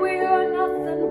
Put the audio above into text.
we are nothing